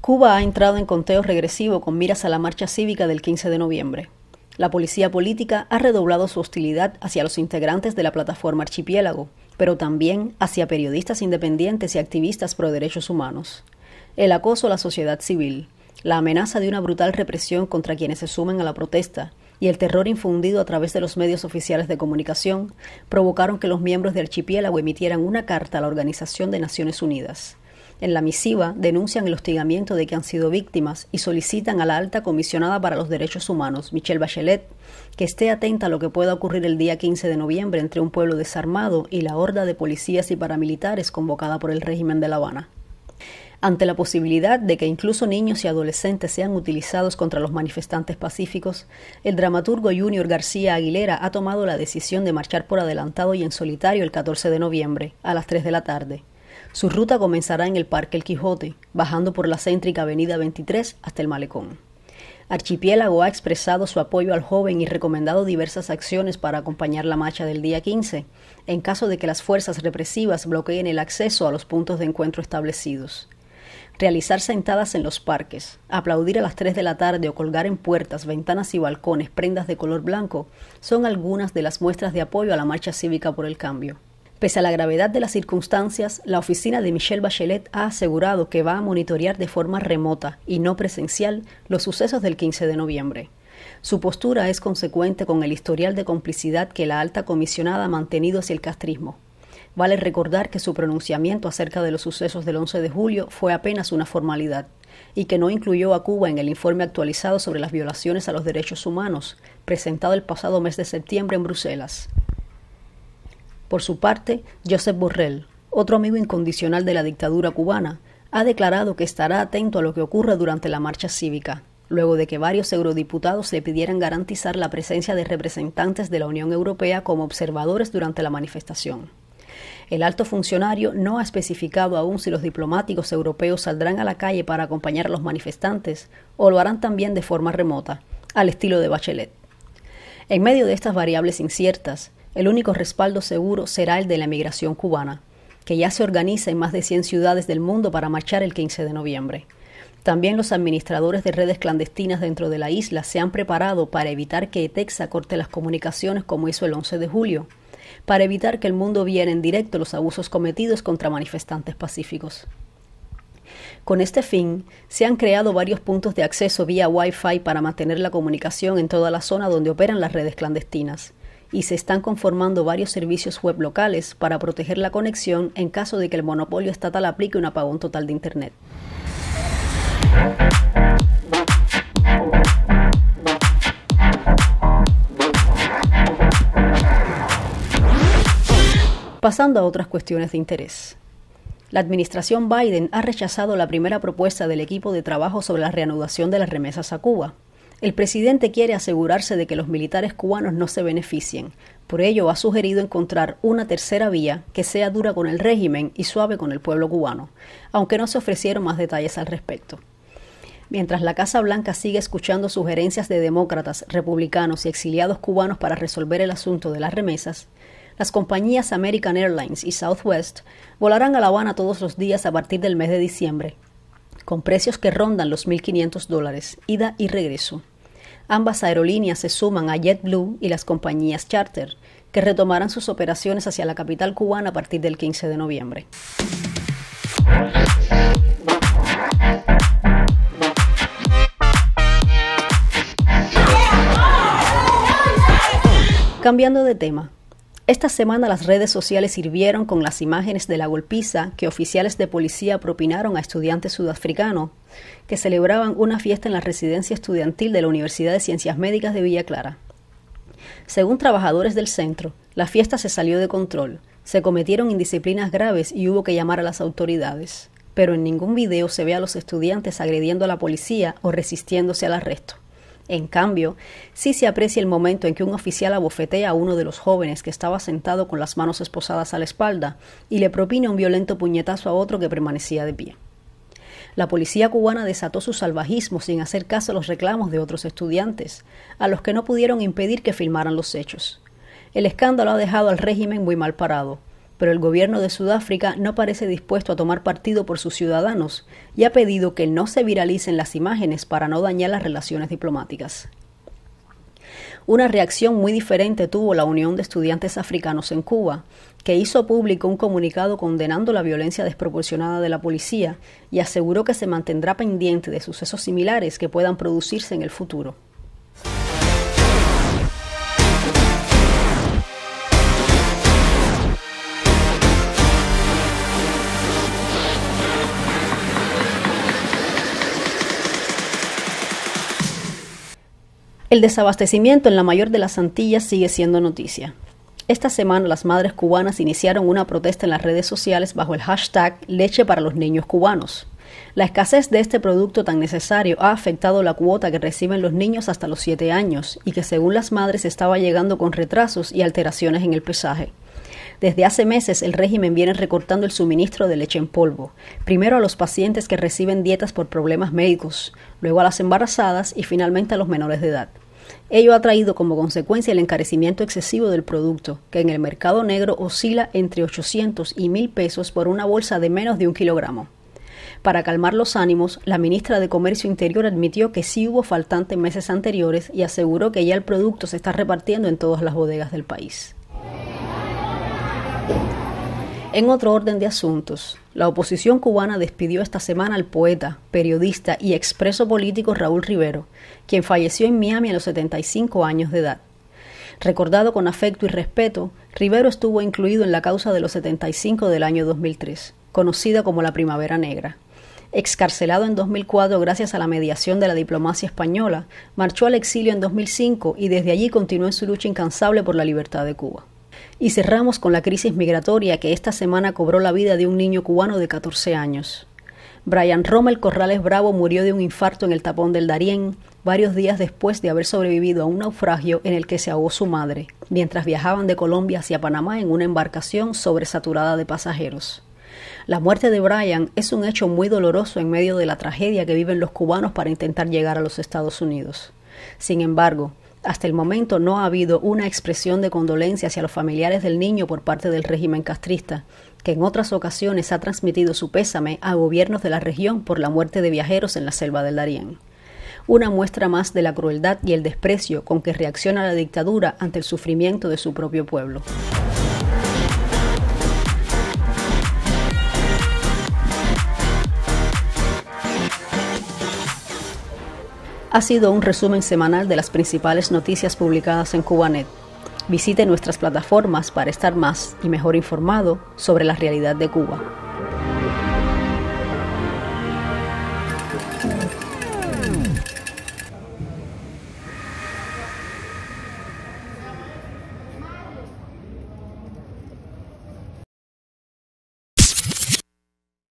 Cuba ha entrado en conteo regresivo con miras a la marcha cívica del 15 de noviembre. La policía política ha redoblado su hostilidad hacia los integrantes de la plataforma Archipiélago, pero también hacia periodistas independientes y activistas pro derechos humanos. El acoso a la sociedad civil, la amenaza de una brutal represión contra quienes se sumen a la protesta y el terror infundido a través de los medios oficiales de comunicación provocaron que los miembros de Archipiélago emitieran una carta a la Organización de Naciones Unidas. En la misiva denuncian el hostigamiento de que han sido víctimas y solicitan a la alta comisionada para los derechos humanos, Michelle Bachelet, que esté atenta a lo que pueda ocurrir el día 15 de noviembre entre un pueblo desarmado y la horda de policías y paramilitares convocada por el régimen de La Habana. Ante la posibilidad de que incluso niños y adolescentes sean utilizados contra los manifestantes pacíficos, el dramaturgo Junior García Aguilera ha tomado la decisión de marchar por adelantado y en solitario el 14 de noviembre, a las 3 de la tarde. Su ruta comenzará en el Parque El Quijote, bajando por la céntrica Avenida 23 hasta el Malecón. Archipiélago ha expresado su apoyo al joven y recomendado diversas acciones para acompañar la marcha del día 15, en caso de que las fuerzas represivas bloqueen el acceso a los puntos de encuentro establecidos. Realizar sentadas en los parques, aplaudir a las 3 de la tarde o colgar en puertas, ventanas y balcones prendas de color blanco son algunas de las muestras de apoyo a la marcha cívica por el cambio. Pese a la gravedad de las circunstancias, la oficina de Michelle Bachelet ha asegurado que va a monitorear de forma remota y no presencial los sucesos del 15 de noviembre. Su postura es consecuente con el historial de complicidad que la alta comisionada ha mantenido hacia el castrismo. Vale recordar que su pronunciamiento acerca de los sucesos del 11 de julio fue apenas una formalidad y que no incluyó a Cuba en el informe actualizado sobre las violaciones a los derechos humanos, presentado el pasado mes de septiembre en Bruselas. Por su parte, Josep Borrell, otro amigo incondicional de la dictadura cubana, ha declarado que estará atento a lo que ocurra durante la marcha cívica, luego de que varios eurodiputados le pidieran garantizar la presencia de representantes de la Unión Europea como observadores durante la manifestación. El alto funcionario no ha especificado aún si los diplomáticos europeos saldrán a la calle para acompañar a los manifestantes o lo harán también de forma remota, al estilo de Bachelet. En medio de estas variables inciertas, el único respaldo seguro será el de la emigración cubana, que ya se organiza en más de 100 ciudades del mundo para marchar el 15 de noviembre. También los administradores de redes clandestinas dentro de la isla se han preparado para evitar que ETEXA corte las comunicaciones como hizo el 11 de julio, para evitar que el mundo viera en directo los abusos cometidos contra manifestantes pacíficos. Con este fin, se han creado varios puntos de acceso vía Wi-Fi para mantener la comunicación en toda la zona donde operan las redes clandestinas y se están conformando varios servicios web locales para proteger la conexión en caso de que el monopolio estatal aplique un apagón total de Internet. Pasando a otras cuestiones de interés. La administración Biden ha rechazado la primera propuesta del equipo de trabajo sobre la reanudación de las remesas a Cuba, el presidente quiere asegurarse de que los militares cubanos no se beneficien. Por ello, ha sugerido encontrar una tercera vía que sea dura con el régimen y suave con el pueblo cubano, aunque no se ofrecieron más detalles al respecto. Mientras la Casa Blanca sigue escuchando sugerencias de demócratas, republicanos y exiliados cubanos para resolver el asunto de las remesas, las compañías American Airlines y Southwest volarán a La Habana todos los días a partir del mes de diciembre, con precios que rondan los 1.500 dólares, ida y regreso. Ambas aerolíneas se suman a JetBlue y las compañías charter, que retomarán sus operaciones hacia la capital cubana a partir del 15 de noviembre. Cambiando de tema, esta semana las redes sociales sirvieron con las imágenes de la golpiza que oficiales de policía propinaron a estudiantes sudafricanos que celebraban una fiesta en la residencia estudiantil de la Universidad de Ciencias Médicas de Villa Clara. Según trabajadores del centro, la fiesta se salió de control, se cometieron indisciplinas graves y hubo que llamar a las autoridades, pero en ningún video se ve a los estudiantes agrediendo a la policía o resistiéndose al arresto. En cambio, sí se aprecia el momento en que un oficial abofetea a uno de los jóvenes que estaba sentado con las manos esposadas a la espalda y le propina un violento puñetazo a otro que permanecía de pie. la policía cubana desató su salvajismo sin hacer caso a los reclamos de otros estudiantes, a los que no pudieron impedir que filmaran los hechos. El escándalo ha dejado al régimen muy mal parado, pero el gobierno de Sudáfrica no parece dispuesto a tomar partido por sus ciudadanos y ha pedido que no se viralicen las imágenes para no dañar las relaciones diplomáticas. Una reacción muy diferente tuvo la Unión de Estudiantes Africanos en Cuba, que hizo público un comunicado condenando la violencia desproporcionada de la policía y aseguró que se mantendrá pendiente de sucesos similares que puedan producirse en el futuro. El desabastecimiento en la mayor de las Antillas sigue siendo noticia. Esta semana las madres cubanas iniciaron una protesta en las redes sociales bajo el hashtag Leche para los niños cubanos. La escasez de este producto tan necesario ha afectado la cuota que reciben los niños hasta los 7 años y que según las madres estaba llegando con retrasos y alteraciones en el pesaje. Desde hace meses el régimen viene recortando el suministro de leche en polvo, primero a los pacientes que reciben dietas por problemas médicos, luego a las embarazadas y finalmente a los menores de edad. Ello ha traído como consecuencia el encarecimiento excesivo del producto, que en el mercado negro oscila entre 800 y 1000 pesos por una bolsa de menos de un kilogramo. Para calmar los ánimos, la ministra de Comercio Interior admitió que sí hubo faltante en meses anteriores y aseguró que ya el producto se está repartiendo en todas las bodegas del país. En otro orden de asuntos, la oposición cubana despidió esta semana al poeta, periodista y expreso político Raúl Rivero, quien falleció en Miami a los 75 años de edad. Recordado con afecto y respeto, Rivero estuvo incluido en la causa de los 75 del año 2003, conocida como la Primavera Negra. Excarcelado en 2004 gracias a la mediación de la diplomacia española, marchó al exilio en 2005 y desde allí continuó en su lucha incansable por la libertad de Cuba. Y cerramos con la crisis migratoria que esta semana cobró la vida de un niño cubano de 14 años. Brian Rommel Corrales Bravo murió de un infarto en el tapón del Darién varios días después de haber sobrevivido a un naufragio en el que se ahogó su madre, mientras viajaban de Colombia hacia Panamá en una embarcación sobresaturada de pasajeros. La muerte de Brian es un hecho muy doloroso en medio de la tragedia que viven los cubanos para intentar llegar a los Estados Unidos. Sin embargo, hasta el momento no ha habido una expresión de condolencia hacia los familiares del niño por parte del régimen castrista, que en otras ocasiones ha transmitido su pésame a gobiernos de la región por la muerte de viajeros en la selva del Darién. Una muestra más de la crueldad y el desprecio con que reacciona la dictadura ante el sufrimiento de su propio pueblo. Ha sido un resumen semanal de las principales noticias publicadas en Cubanet. Visite nuestras plataformas para estar más y mejor informado sobre la realidad de Cuba.